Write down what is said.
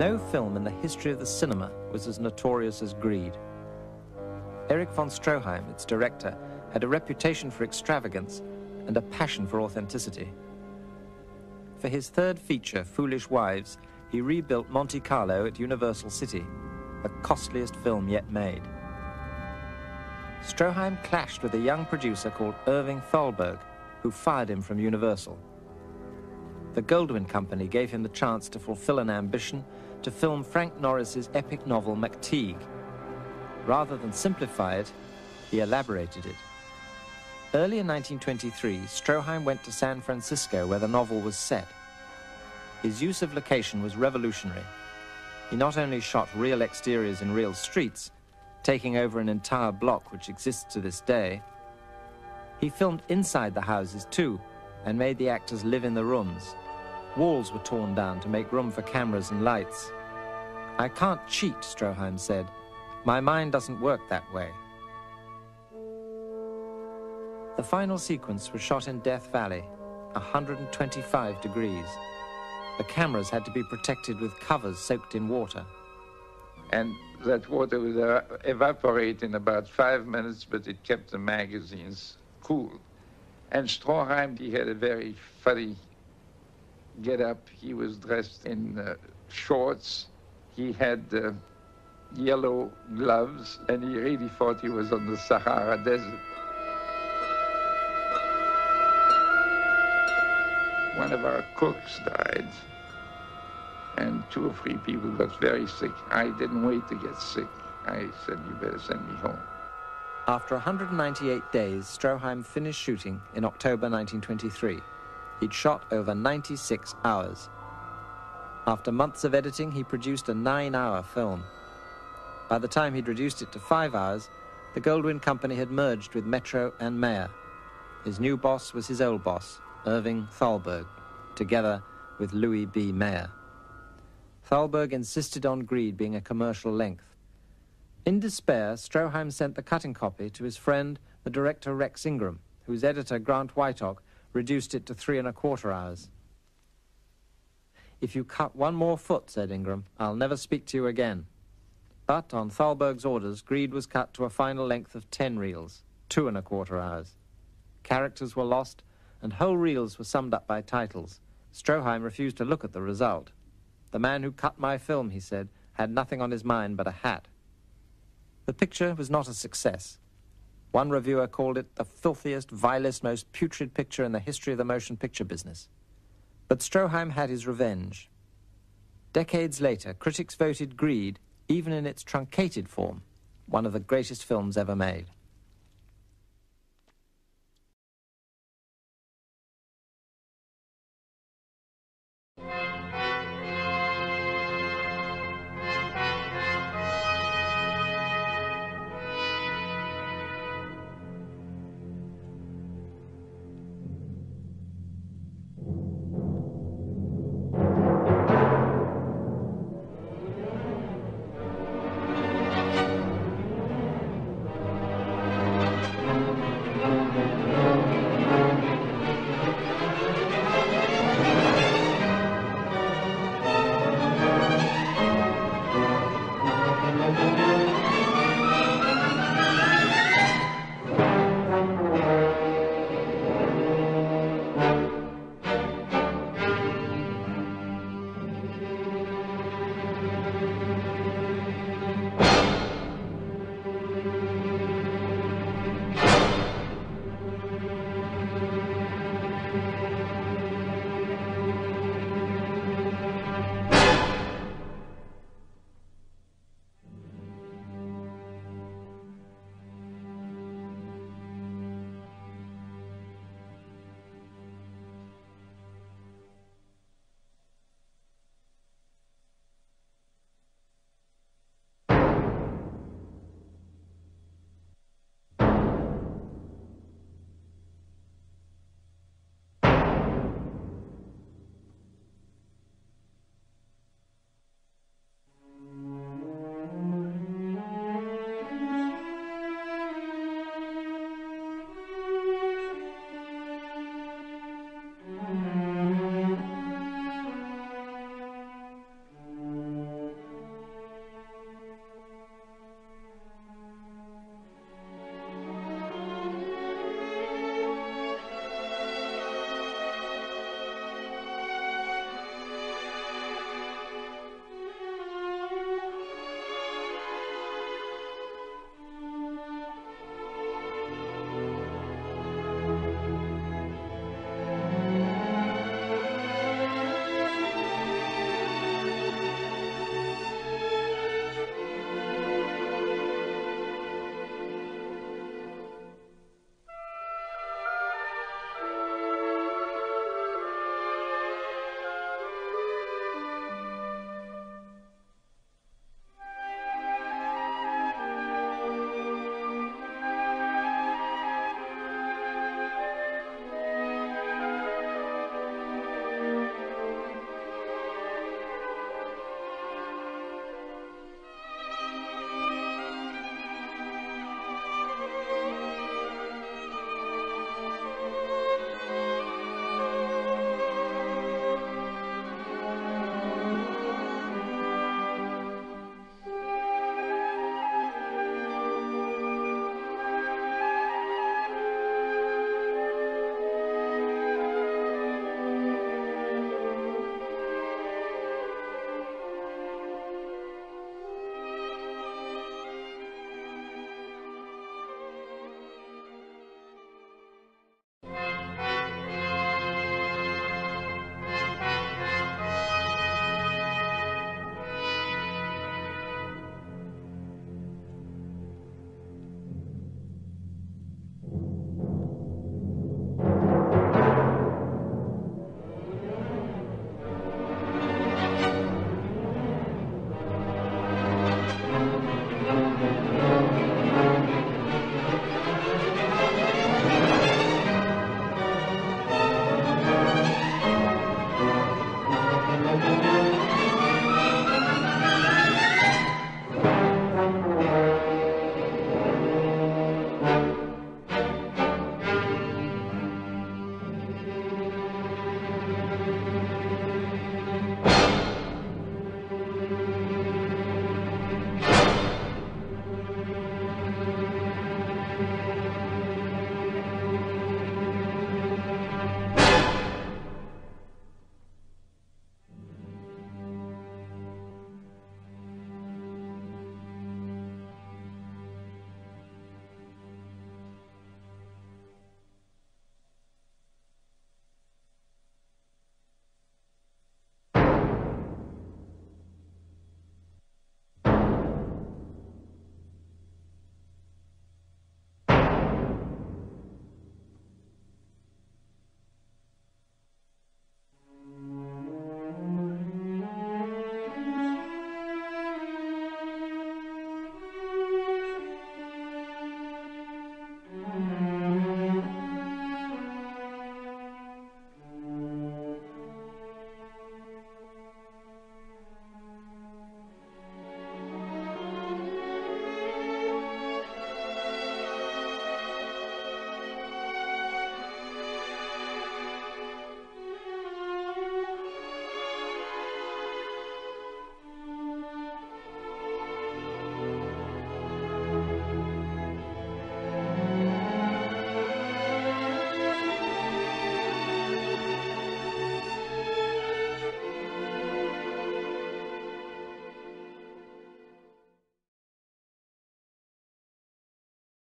No film in the history of the cinema was as notorious as Greed. Erich von Stroheim, its director, had a reputation for extravagance and a passion for authenticity. For his third feature, Foolish Wives, he rebuilt Monte Carlo at Universal City, the costliest film yet made. Stroheim clashed with a young producer called Irving Thalberg, who fired him from Universal. The Goldwyn Company gave him the chance to fulfill an ambition to film Frank Norris's epic novel McTeague. Rather than simplify it, he elaborated it. Early in 1923, Stroheim went to San Francisco where the novel was set. His use of location was revolutionary. He not only shot real exteriors in real streets, taking over an entire block which exists to this day, he filmed inside the houses too, and made the actors live in the rooms. Walls were torn down to make room for cameras and lights. I can't cheat, Stroheim said. My mind doesn't work that way. The final sequence was shot in Death Valley, 125 degrees. The cameras had to be protected with covers soaked in water. And that water would uh, evaporate in about five minutes, but it kept the magazines cool. And Stroheim, he had a very funny get up. He was dressed in uh, shorts. He had uh, yellow gloves, and he really thought he was on the Sahara Desert. One of our cooks died, and two or three people got very sick. I didn't wait to get sick. I said, you better send me home. After 198 days, Stroheim finished shooting in October 1923. He'd shot over 96 hours. After months of editing, he produced a nine-hour film. By the time he'd reduced it to five hours, the Goldwyn Company had merged with Metro and Mayer. His new boss was his old boss, Irving Thalberg, together with Louis B. Mayer. Thalberg insisted on Greed being a commercial length. In despair, Stroheim sent the cutting copy to his friend, the director Rex Ingram, whose editor, Grant Whytock, reduced it to three and a quarter hours. If you cut one more foot, said Ingram, I'll never speak to you again. But on Thalberg's orders, Greed was cut to a final length of ten reels, two and a quarter hours. Characters were lost, and whole reels were summed up by titles. Stroheim refused to look at the result. The man who cut my film, he said, had nothing on his mind but a hat. The picture was not a success. One reviewer called it the filthiest, vilest, most putrid picture in the history of the motion picture business. But Stroheim had his revenge. Decades later, critics voted Greed, even in its truncated form, one of the greatest films ever made.